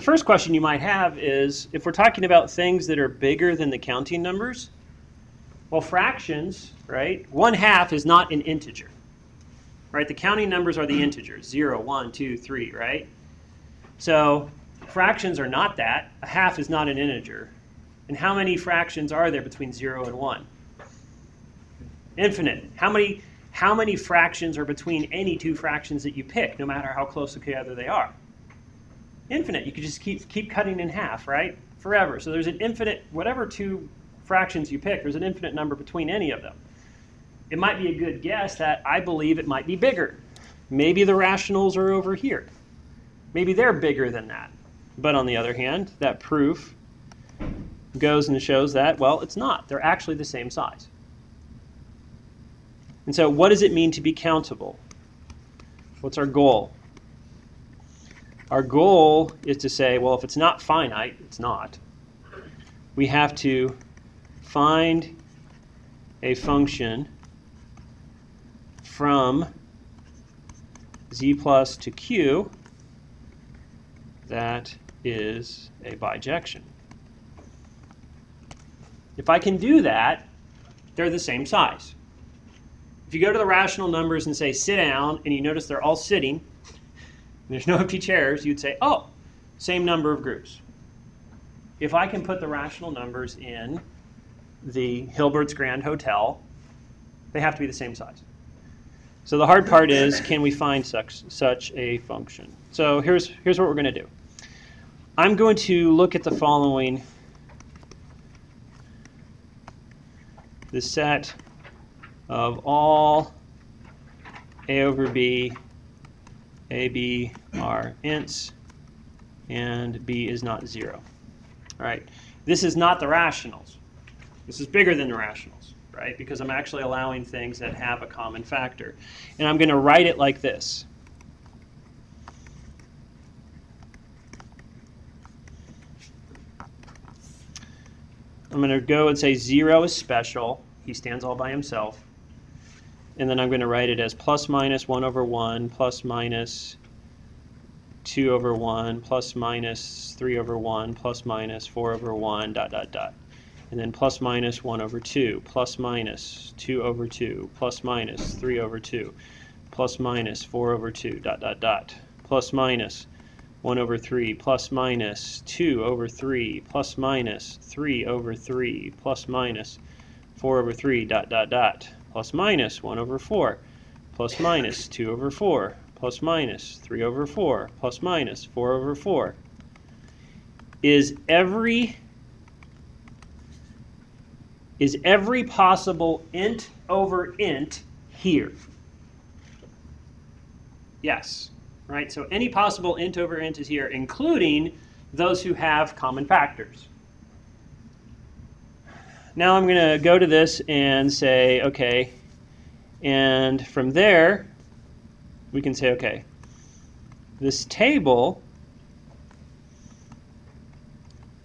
the first question you might have is, if we're talking about things that are bigger than the counting numbers, well, fractions, right? One half is not an integer, right? The counting numbers are the integers, 0, 1, 2, 3, right? So fractions are not that. A half is not an integer. And how many fractions are there between 0 and 1? Infinite. How many, how many fractions are between any two fractions that you pick, no matter how close together they are? Infinite. You could just keep, keep cutting in half, right? Forever. So there's an infinite, whatever two fractions you pick, there's an infinite number between any of them. It might be a good guess that I believe it might be bigger. Maybe the rationals are over here. Maybe they're bigger than that. But on the other hand, that proof goes and shows that, well, it's not. They're actually the same size. And so what does it mean to be countable? What's our goal? Our goal is to say, well, if it's not finite, it's not. We have to find a function from z plus to q that is a bijection. If I can do that, they're the same size. If you go to the rational numbers and say sit down, and you notice they're all sitting, there's no empty chairs, you'd say, oh, same number of groups. If I can put the rational numbers in the Hilbert's Grand Hotel, they have to be the same size. So the hard part is, can we find such, such a function? So here's, here's what we're going to do. I'm going to look at the following the set of all a over b, a, b are ints, and b is not 0. All right, this is not the rationals. This is bigger than the rationals, right? Because I'm actually allowing things that have a common factor. And I'm going to write it like this. I'm going to go and say 0 is special. He stands all by himself. And then I'm going to write it as plus minus 1 over 1, plus minus 2 over 1, plus minus 3 over 1, plus minus 4 over 1, dot, dot, dot. And then plus minus 1 over 2, plus minus 2 over 2, plus minus 3 over 2, plus minus 4 over 2, dot, dot, dot. Plus minus 1 over 3 plus minus 2 over 3 plus minus 3 over 3 plus minus 4 over 3 dot dot dot plus minus 1 over 4 plus minus 2 over 4 plus minus 3 over 4 plus minus 4 over 4 is every is every possible int over int here? Yes right? So any possible int over int is here, including those who have common factors. Now I'm going to go to this and say, okay, and from there, we can say, okay, this table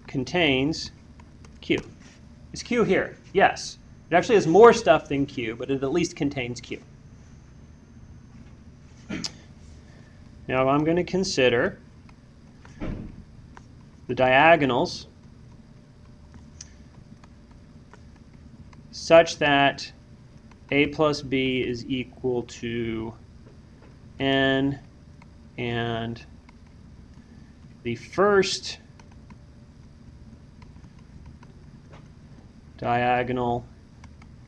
contains Q. Is Q here? Yes. It actually has more stuff than Q, but it at least contains Q. Now I'm going to consider the diagonals such that a plus b is equal to n and the first diagonal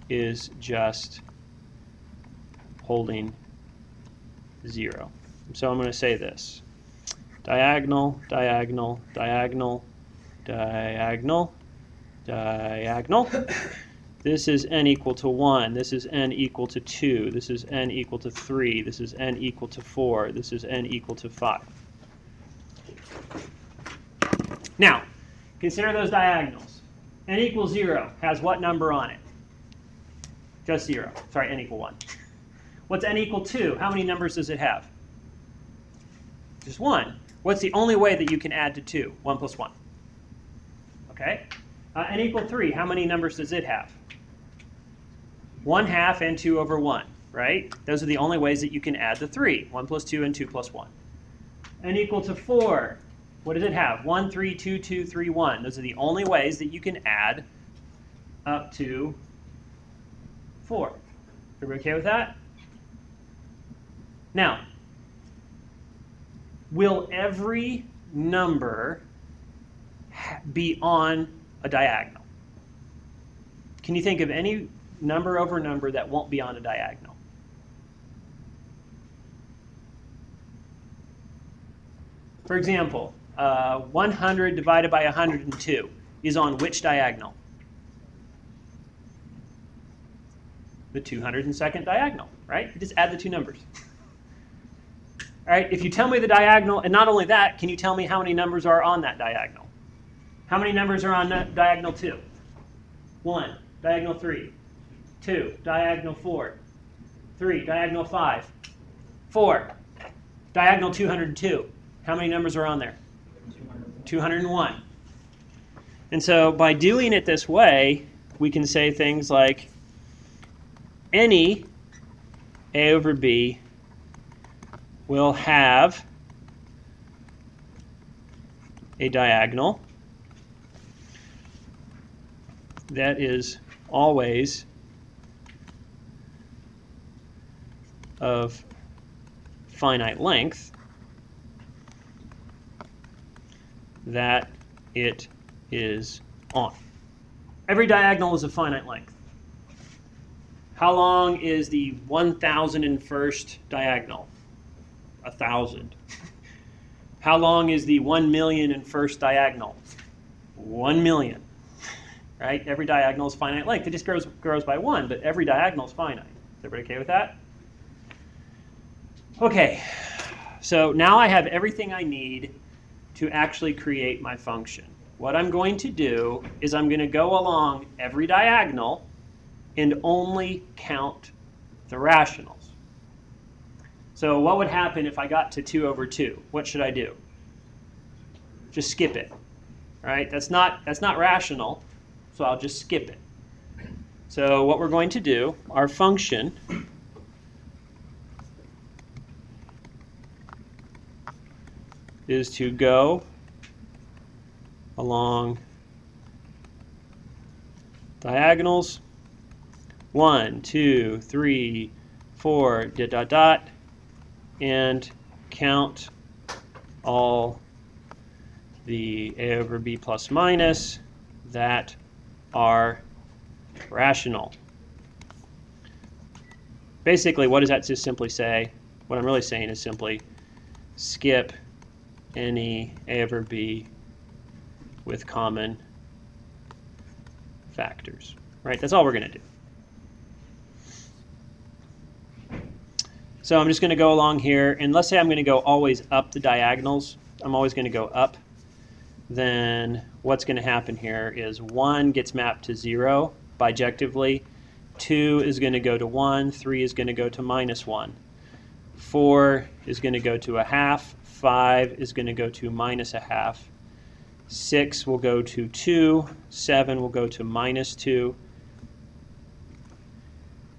is just holding 0. So I'm going to say this. Diagonal, diagonal, diagonal, diagonal, diagonal. This is n equal to 1. This is n equal to 2. This is n equal to 3. This is n equal to 4. This is n equal to 5. Now, consider those diagonals. n equals 0 has what number on it? Just 0. Sorry, n equal 1. What's n equal 2? How many numbers does it have? Just 1. What's the only way that you can add to 2? 1 plus 1. Okay? Uh, n equal 3, how many numbers does it have? 1 half and 2 over 1, right? Those are the only ways that you can add the 3. 1 plus 2 and 2 plus 1. n equal to 4. what does it have? 1, 3, 2, 2, 3, 1. Those are the only ways that you can add up to 4. Everybody okay with that? Now, will every number be on a diagonal? Can you think of any number over number that won't be on a diagonal? For example, uh, 100 divided by 102 is on which diagonal? The 202nd diagonal, right? You just add the two numbers. All right, if you tell me the diagonal, and not only that, can you tell me how many numbers are on that diagonal? How many numbers are on diagonal 2? 1, diagonal 3, 2, diagonal 4, 3, diagonal 5, 4, diagonal 202. How many numbers are on there? 201. And so by doing it this way, we can say things like any a over b will have a diagonal that is always of finite length that it is on. Every diagonal is a finite length. How long is the 1001st diagonal? A thousand. How long is the 1 million and first diagonal? 1 million. Right? Every diagonal is finite length. It just grows, grows by 1, but every diagonal is finite. Is everybody okay with that? Okay, so now I have everything I need to actually create my function. What I'm going to do is I'm going to go along every diagonal and only count the rationals. So what would happen if I got to 2 over 2? What should I do? Just skip it. Right? That's not, that's not rational, so I'll just skip it. So what we're going to do, our function is to go along diagonals. One, two, three, four, dot, dot, dot, and count all the a over b plus minus that are rational. Basically, what does that just simply say? What I'm really saying is simply skip any a over b with common factors. Right? That's all we're going to do. So I'm just going to go along here, and let's say I'm going to go always up the diagonals. I'm always going to go up. Then what's going to happen here is 1 gets mapped to 0 bijectively. 2 is going to go to 1. 3 is going to go to minus 1. 4 is going to go to a half. 5 is going to go to minus a half. 6 will go to 2. 7 will go to minus 2.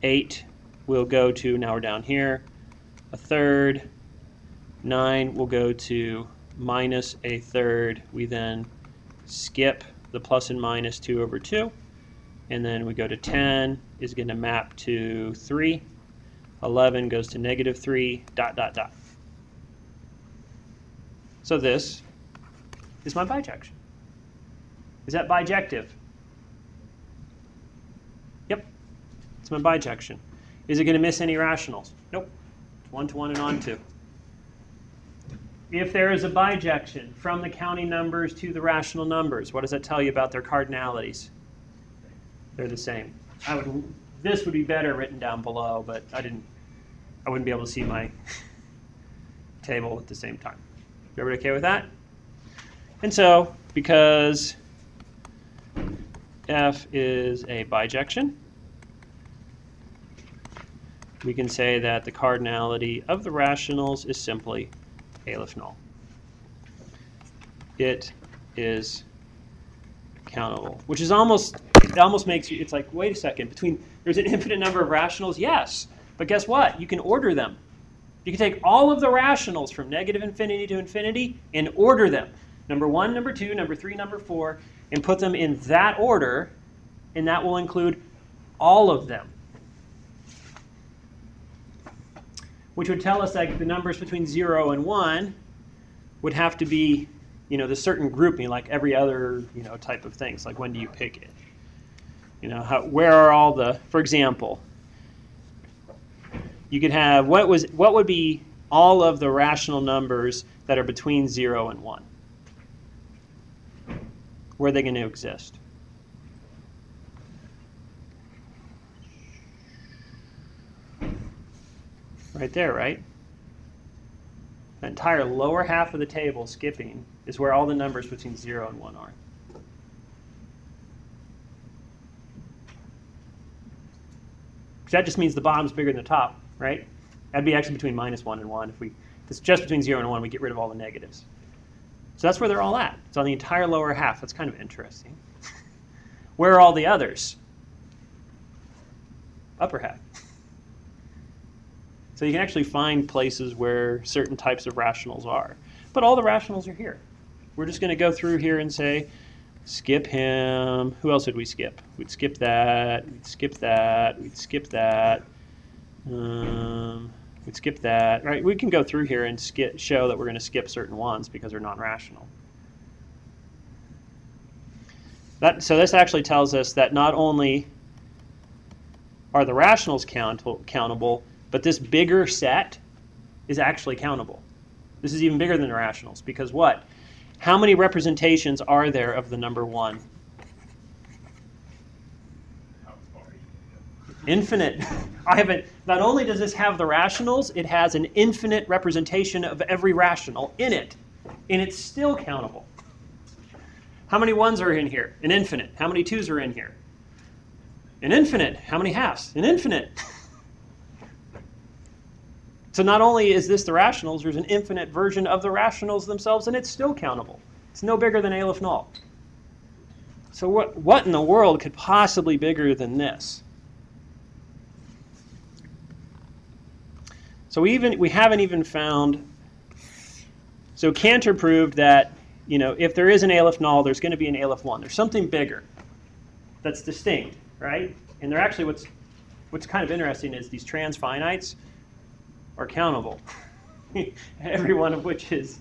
8 will go to, now we're down here, a third. 9 will go to minus a third. We then skip the plus and minus 2 over 2. And then we go to 10 is going to map to 3. 11 goes to negative 3, dot, dot, dot. So this is my bijection. Is that bijective? Yep, it's my bijection. Is it going to miss any rationals? Nope. It's one to one and on to. If there is a bijection from the counting numbers to the rational numbers, what does that tell you about their cardinalities? They're the same. I would, this would be better written down below, but I didn't. I wouldn't be able to see my table at the same time. Everybody okay with that? And so, because f is a bijection, we can say that the cardinality of the rationals is simply Aleph null. It is countable, which is almost, it almost makes you, it's like, wait a second, between, there's an infinite number of rationals? Yes. But guess what? You can order them. You can take all of the rationals from negative infinity to infinity and order them. number one, number two, number three, number four, and put them in that order, and that will include all of them. Which would tell us that the numbers between 0 and 1 would have to be, you know, the certain grouping, like every other, you know, type of things. Like when do you pick it? You know, how, where are all the, for example, you could have, what, was, what would be all of the rational numbers that are between 0 and 1? Where are they going to exist? Right there, right? The entire lower half of the table, skipping, is where all the numbers between 0 and 1 are. That just means the bottom's bigger than the top, right? That'd be actually between minus 1 and 1. If, we, if it's just between 0 and 1, we get rid of all the negatives. So that's where they're all at. It's on the entire lower half. That's kind of interesting. where are all the others? Upper half. So you can actually find places where certain types of rationals are. But all the rationals are here. We're just going to go through here and say, skip him. Who else would we skip? We'd skip that. We'd skip that. We'd skip that. Um, we'd skip that. Right? We can go through here and skip, show that we're going to skip certain ones because they're non-rational. That, so this actually tells us that not only are the rationals count, countable, but this bigger set is actually countable. This is even bigger than the rationals because what? How many representations are there of the number 1? Infinite. I haven't. Not only does this have the rationals, it has an infinite representation of every rational in it, and it's still countable. How many ones are in here? An infinite. How many twos are in here? An infinite. How many halves? An infinite. So not only is this the rationals, there's an infinite version of the rationals themselves, and it's still countable. It's no bigger than Aleph Null. So what, what in the world could possibly be bigger than this? So we even we haven't even found. So Cantor proved that you know if there is an Aleph Null, there's going to be an Aleph one. There's something bigger that's distinct, right? And they're actually what's what's kind of interesting is these transfinites are countable. Every one of which is,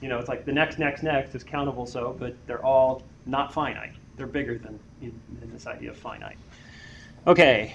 you know, it's like the next, next, next is countable so, but they're all not finite. They're bigger than, than this idea of finite. Okay,